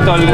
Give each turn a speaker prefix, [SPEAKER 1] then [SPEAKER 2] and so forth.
[SPEAKER 1] Mga kapatol,